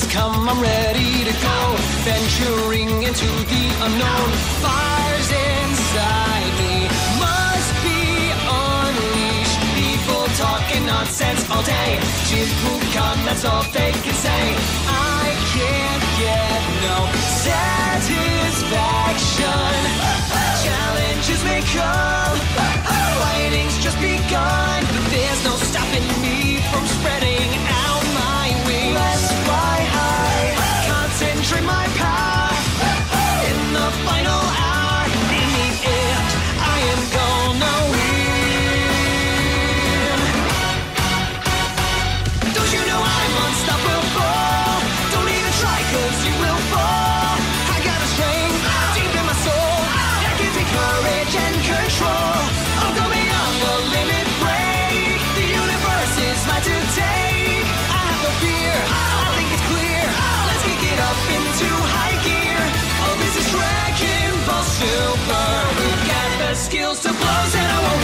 says, Come, I'm ready to go. Venturing into the unknown. Fires inside me must be unleashed. People talking nonsense all day. Jin come, that's all they can say. I can't get no satisfaction. Challenges may come. courage and control. Oh, I'm going the limit break. The to take. I have no fear. I think it's clear. Let's kick it up into high gear. Oh, this is Dragon Ball Super. We've got the skills to blow, and I won't.